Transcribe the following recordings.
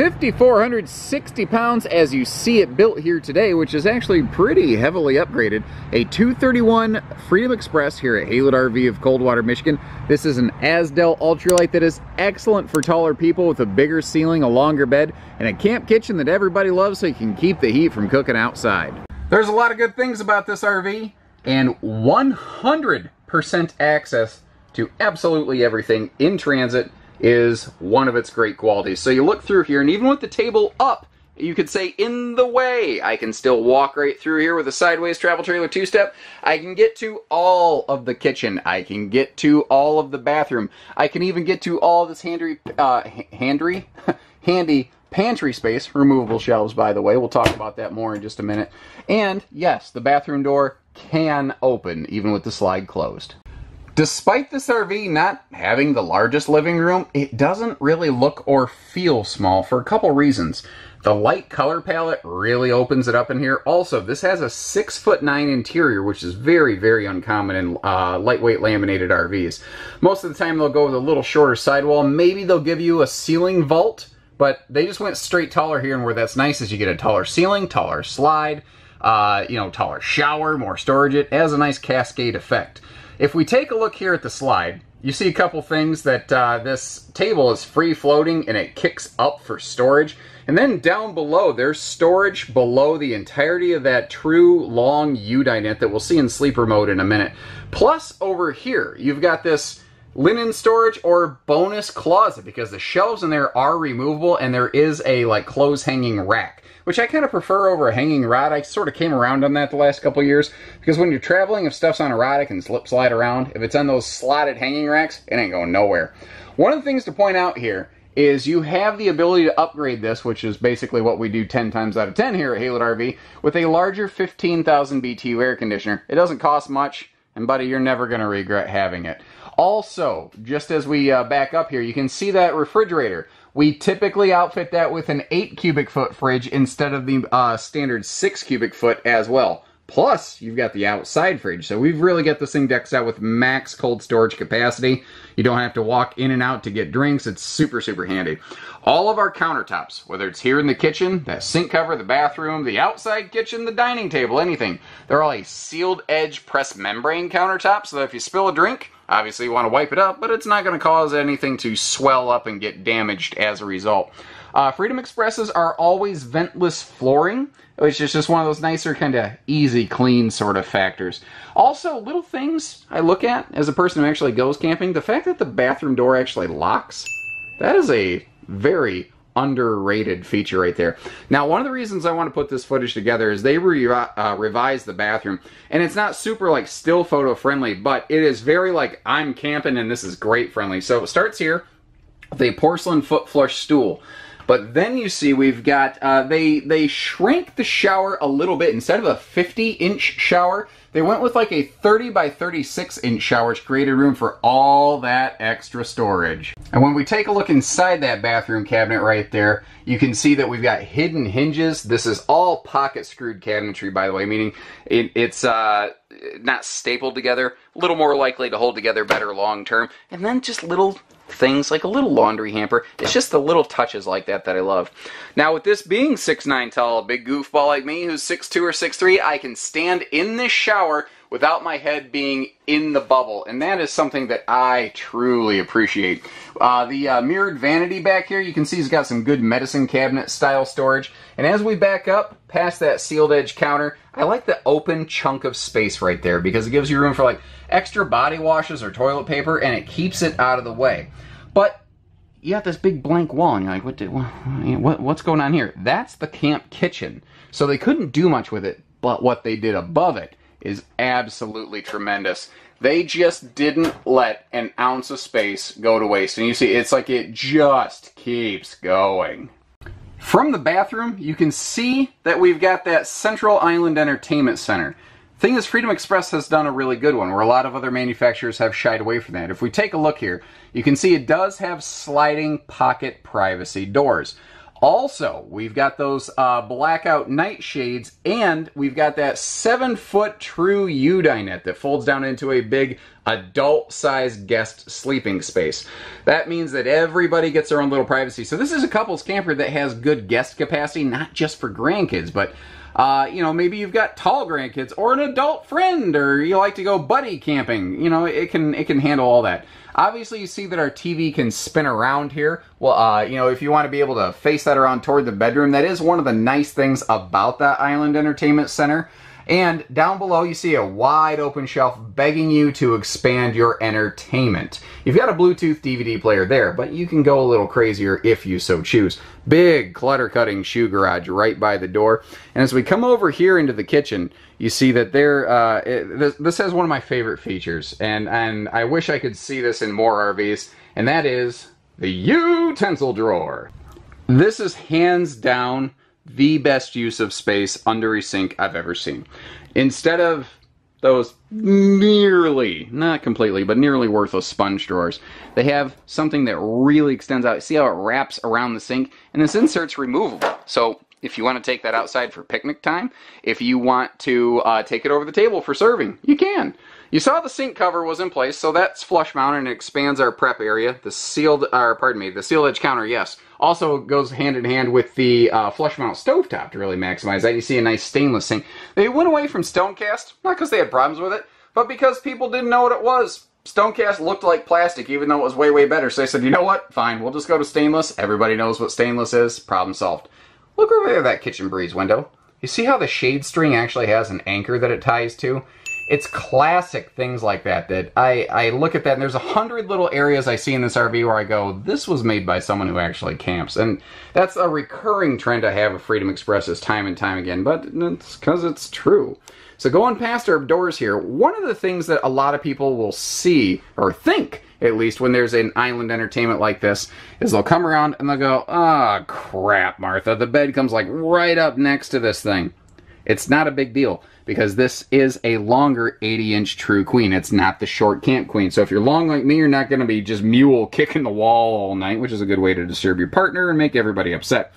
5,460 pounds as you see it built here today, which is actually pretty heavily upgraded. A 231 Freedom Express here at Haylett RV of Coldwater, Michigan. This is an Azdel Ultralight that is excellent for taller people with a bigger ceiling, a longer bed, and a camp kitchen that everybody loves so you can keep the heat from cooking outside. There's a lot of good things about this RV and 100% access to absolutely everything in transit is one of its great qualities. So you look through here, and even with the table up, you could say in the way. I can still walk right through here with a sideways travel trailer two-step. I can get to all of the kitchen. I can get to all of the bathroom. I can even get to all this handy, uh, handy, handy pantry space. Removable shelves, by the way. We'll talk about that more in just a minute. And yes, the bathroom door can open even with the slide closed. Despite this RV not having the largest living room, it doesn't really look or feel small for a couple reasons. The light color palette really opens it up in here. Also, this has a six foot nine interior, which is very, very uncommon in uh, lightweight laminated RVs. Most of the time they'll go with a little shorter sidewall. Maybe they'll give you a ceiling vault, but they just went straight taller here, and where that's nice is you get a taller ceiling, taller slide, uh, you know, taller shower, more storage. It has a nice cascade effect. If we take a look here at the slide, you see a couple things that uh, this table is free floating and it kicks up for storage. And then down below, there's storage below the entirety of that true long U-dinette that we'll see in sleeper mode in a minute. Plus over here, you've got this linen storage or bonus closet because the shelves in there are removable and there is a like clothes hanging rack which I kind of prefer over a hanging rod. I sort of came around on that the last couple years because when you're traveling, if stuff's on a rod, it can slip slide around. If it's on those slotted hanging racks, it ain't going nowhere. One of the things to point out here is you have the ability to upgrade this, which is basically what we do 10 times out of 10 here at Haylett RV, with a larger 15,000 BTU air conditioner. It doesn't cost much, and buddy, you're never going to regret having it. Also, just as we uh, back up here, you can see that refrigerator. We typically outfit that with an 8 cubic foot fridge instead of the uh, standard 6 cubic foot as well. Plus, you've got the outside fridge. So we've really got this thing decked out with max cold storage capacity. You don't have to walk in and out to get drinks. It's super, super handy. All of our countertops, whether it's here in the kitchen, that sink cover, the bathroom, the outside kitchen, the dining table, anything, they're all a sealed edge press membrane countertop so that if you spill a drink, Obviously you want to wipe it up, but it's not going to cause anything to swell up and get damaged as a result. Uh, Freedom Expresses are always ventless flooring, which is just one of those nicer kind of easy clean sort of factors. Also, little things I look at as a person who actually goes camping, the fact that the bathroom door actually locks, that is a very underrated feature right there. Now, one of the reasons I want to put this footage together is they re uh, revised the bathroom, and it's not super like still photo friendly, but it is very like I'm camping and this is great friendly. So it starts here with a porcelain foot flush stool. But then you see we've got, uh, they, they shrank the shower a little bit. Instead of a 50 inch shower, they went with like a 30 by 36 inch shower, which created room for all that extra storage. And when we take a look inside that bathroom cabinet right there, you can see that we've got hidden hinges. This is all pocket screwed cabinetry, by the way, meaning it, it's uh, not stapled together, a little more likely to hold together better long term. And then just little things like a little laundry hamper. It's just the little touches like that that I love. Now with this being 6'9 tall, a big goofball like me who's 6'2 or 6'3, I can stand in this shower without my head being in the bubble. And that is something that I truly appreciate. Uh, the uh, mirrored vanity back here, you can see, has got some good medicine cabinet style storage. And as we back up past that sealed edge counter, I like the open chunk of space right there because it gives you room for like extra body washes or toilet paper and it keeps it out of the way. But you got this big blank wall and you're like, what, did, what, what's going on here? That's the camp kitchen. So they couldn't do much with it, but what they did above it is absolutely tremendous. They just didn't let an ounce of space go to waste. And you see, it's like it just keeps going. From the bathroom, you can see that we've got that Central Island Entertainment Center. Thing is, Freedom Express has done a really good one, where a lot of other manufacturers have shied away from that. If we take a look here, you can see it does have sliding pocket privacy doors. Also, we've got those uh, blackout night shades, and we've got that seven foot true U-dinette that folds down into a big adult size guest sleeping space. That means that everybody gets their own little privacy. So this is a couples camper that has good guest capacity, not just for grandkids, but uh, you know, maybe you've got tall grandkids or an adult friend, or you like to go buddy camping. You know, it can it can handle all that. Obviously, you see that our TV can spin around here. Well, uh, you know, if you want to be able to face that around toward the bedroom, that is one of the nice things about that Island Entertainment Center. And down below, you see a wide open shelf begging you to expand your entertainment. You've got a Bluetooth DVD player there, but you can go a little crazier if you so choose. Big clutter cutting shoe garage right by the door. And as we come over here into the kitchen, you see that there, uh, it, this, this has one of my favorite features. And, and I wish I could see this in more RVs, and that is the utensil drawer. This is hands down the best use of space under a sink I've ever seen. Instead of those nearly, not completely, but nearly worthless sponge drawers, they have something that really extends out. See how it wraps around the sink? And this insert's removable. So if you want to take that outside for picnic time, if you want to uh, take it over the table for serving, you can. You saw the sink cover was in place, so that's flush mounted and expands our prep area. The sealed, or pardon me, the sealed edge counter, yes, also goes hand in hand with the uh, flush mount stovetop to really maximize that. You see a nice stainless sink. They went away from Stonecast, not because they had problems with it, but because people didn't know what it was. Stonecast looked like plastic, even though it was way, way better. So they said, you know what? Fine, we'll just go to stainless. Everybody knows what stainless is. Problem solved. Look over there, that kitchen breeze window. You see how the shade string actually has an anchor that it ties to? It's classic things like that that I, I look at that and there's a hundred little areas I see in this RV where I go, this was made by someone who actually camps. And that's a recurring trend I have of Freedom Expresses time and time again, but it's because it's true. So going past our doors here, one of the things that a lot of people will see, or think at least, when there's an island entertainment like this, is they'll come around and they'll go, ah, oh, crap, Martha, the bed comes like right up next to this thing. It's not a big deal because this is a longer 80 inch true queen. It's not the short camp queen. So if you're long like me, you're not going to be just mule kicking the wall all night, which is a good way to disturb your partner and make everybody upset.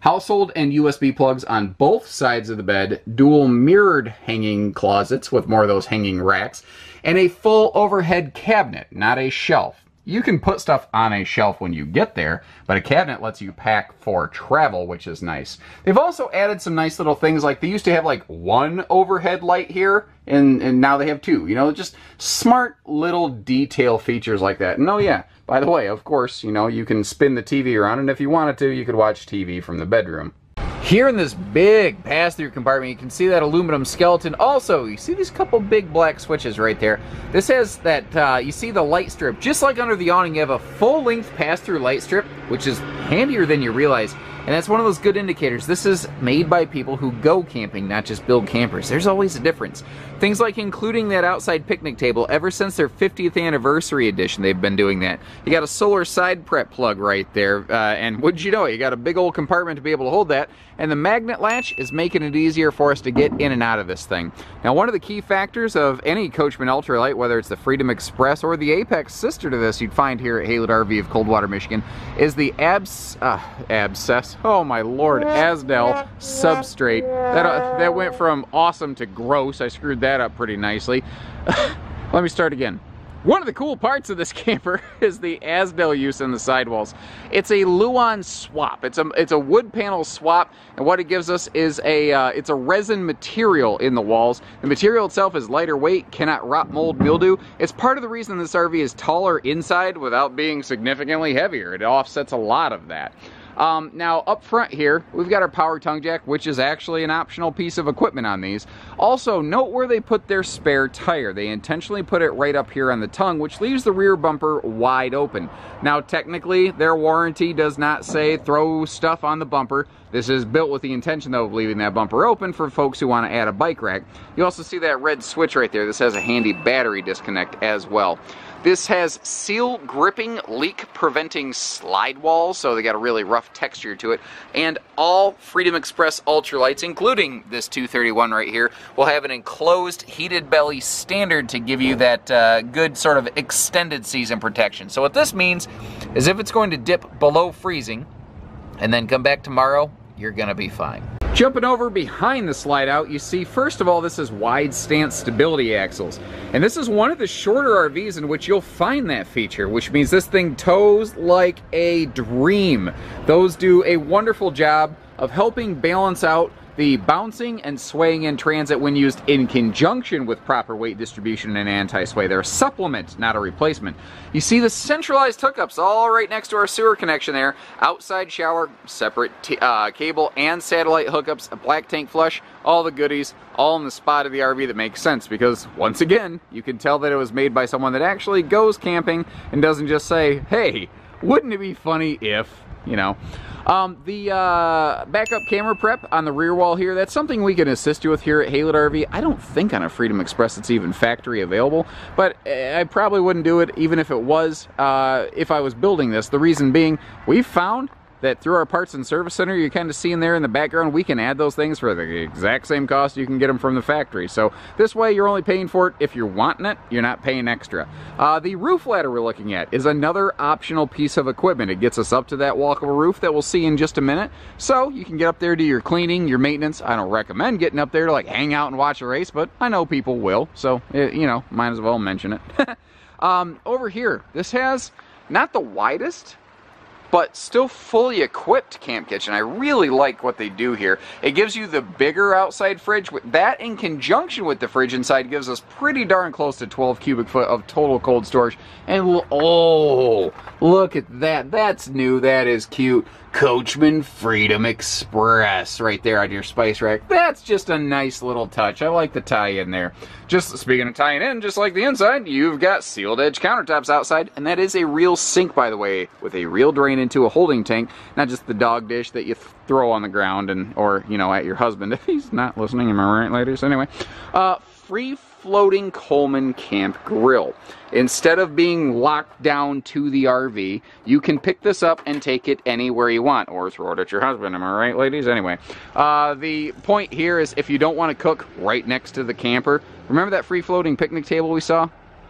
Household and USB plugs on both sides of the bed, dual mirrored hanging closets with more of those hanging racks, and a full overhead cabinet, not a shelf. You can put stuff on a shelf when you get there, but a cabinet lets you pack for travel, which is nice. They've also added some nice little things like they used to have like one overhead light here, and, and now they have two. You know, just smart little detail features like that. And oh yeah, by the way, of course, you know, you can spin the TV around, and if you wanted to, you could watch TV from the bedroom. Here in this big pass-through compartment, you can see that aluminum skeleton. Also, you see these couple big black switches right there. This has that, uh, you see the light strip. Just like under the awning, you have a full-length pass-through light strip, which is handier than you realize. And that's one of those good indicators. This is made by people who go camping, not just build campers. There's always a difference. Things like including that outside picnic table. Ever since their 50th anniversary edition, they've been doing that. You got a solar side prep plug right there. Uh, and wouldn't you know you got a big old compartment to be able to hold that. And the magnet latch is making it easier for us to get in and out of this thing. Now, one of the key factors of any Coachmen Ultralight, whether it's the Freedom Express or the Apex sister to this you'd find here at Haylett RV of Coldwater, Michigan, is the abs, uh, abscess Oh my lord, Azdel substrate. That, uh, that went from awesome to gross. I screwed that up pretty nicely. Let me start again. One of the cool parts of this camper is the Azdel use in the sidewalls. It's a Lauan swap. It's a it's a wood panel swap, and what it gives us is a uh, it's a resin material in the walls. The material itself is lighter weight, cannot rot, mold, mildew. It's part of the reason this RV is taller inside without being significantly heavier. It offsets a lot of that. Um, now up front here, we've got our power tongue jack, which is actually an optional piece of equipment on these. Also, note where they put their spare tire. They intentionally put it right up here on the tongue, which leaves the rear bumper wide open. Now, technically, their warranty does not say throw stuff on the bumper. This is built with the intention, though, of leaving that bumper open for folks who want to add a bike rack. You also see that red switch right there. This has a handy battery disconnect as well. This has seal gripping, leak preventing slide walls, so they got a really rough texture to it. And all Freedom Express ultralights, including this 231 right here, will have an enclosed heated belly standard to give you that uh, good sort of extended season protection. So what this means is if it's going to dip below freezing and then come back tomorrow, you're gonna be fine. Jumping over behind the slide out, you see first of all this is wide stance stability axles. And this is one of the shorter RVs in which you'll find that feature, which means this thing tows like a dream. Those do a wonderful job of helping balance out the bouncing and swaying in transit when used in conjunction with proper weight distribution and anti-sway. They're a supplement, not a replacement. You see the centralized hookups all right next to our sewer connection there. Outside shower, separate uh, cable and satellite hookups, a black tank flush, all the goodies, all in the spot of the RV that makes sense because once again, you can tell that it was made by someone that actually goes camping and doesn't just say, hey, wouldn't it be funny if, you know. Um, the uh, backup camera prep on the rear wall here, that's something we can assist you with here at Haylett RV. I don't think on a Freedom Express it's even factory available, but I probably wouldn't do it even if it was, uh, if I was building this. The reason being, we found that through our parts and service center, you kind of see in there in the background, we can add those things for the exact same cost you can get them from the factory. So this way you're only paying for it if you're wanting it, you're not paying extra. Uh, the roof ladder we're looking at is another optional piece of equipment. It gets us up to that walkable roof that we'll see in just a minute. So you can get up there, to your cleaning, your maintenance. I don't recommend getting up there to like hang out and watch a race, but I know people will. So, it, you know, might as well mention it. um, over here, this has not the widest, but still fully equipped camp kitchen. I really like what they do here. It gives you the bigger outside fridge. That in conjunction with the fridge inside gives us pretty darn close to 12 cubic foot of total cold storage. And oh, look at that. That's new. That is cute. Coachmen Freedom Express right there on your spice rack. That's just a nice little touch. I like the tie in there. Just speaking of tying in, just like the inside, you've got sealed edge countertops outside, and that is a real sink, by the way, with a real drain into a holding tank, not just the dog dish that you throw on the ground and or you know at your husband if he's not listening. Am I right, ladies? Anyway, uh, free floating Coleman Camp Grill. Instead of being locked down to the RV, you can pick this up and take it anywhere you want, or throw it at your husband. Am I right, ladies? Anyway, uh, the point here is if you don't want to cook right next to the camper, remember that free floating picnic table we saw?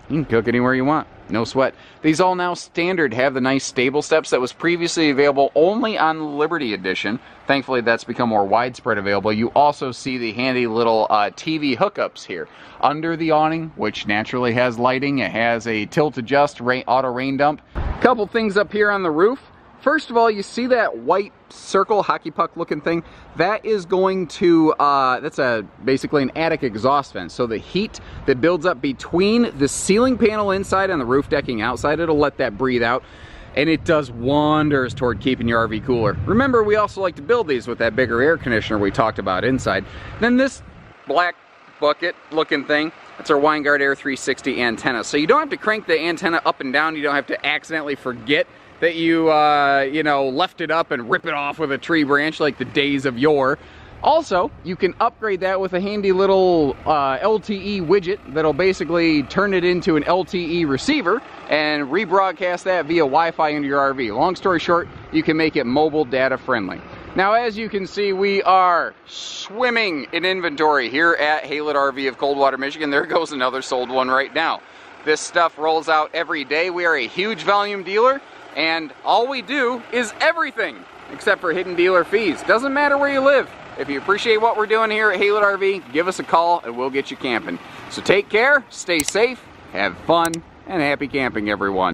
You can cook anywhere you want. No sweat. These all now standard have the nice stable steps that was previously available only on Liberty Edition. Thankfully, that's become more widespread available. You also see the handy little uh, TV hookups here. Under the awning, which naturally has lighting, it has a tilt adjust rain, auto rain dump. Couple things up here on the roof. First of all, you see that white circle hockey puck looking thing? That is going to, uh, that's a basically an attic exhaust vent. So the heat that builds up between the ceiling panel inside and the roof decking outside, it'll let that breathe out and it does wonders toward keeping your RV cooler. Remember, we also like to build these with that bigger air conditioner we talked about inside. Then this black bucket looking thing, that's our Winegard Air 360 antenna. So you don't have to crank the antenna up and down. You don't have to accidentally forget that you, uh, you know, left it up and rip it off with a tree branch like the days of yore. Also, you can upgrade that with a handy little uh, LTE widget that'll basically turn it into an LTE receiver and rebroadcast that via Wi-Fi into your RV. Long story short, you can make it mobile data friendly. Now, as you can see, we are swimming in inventory here at Haylett RV of Coldwater, Michigan. There goes another sold one right now. This stuff rolls out every day. We are a huge volume dealer and all we do is everything except for hidden dealer fees. Doesn't matter where you live. If you appreciate what we're doing here at Haylett RV, give us a call and we'll get you camping. So take care, stay safe, have fun, and happy camping everyone.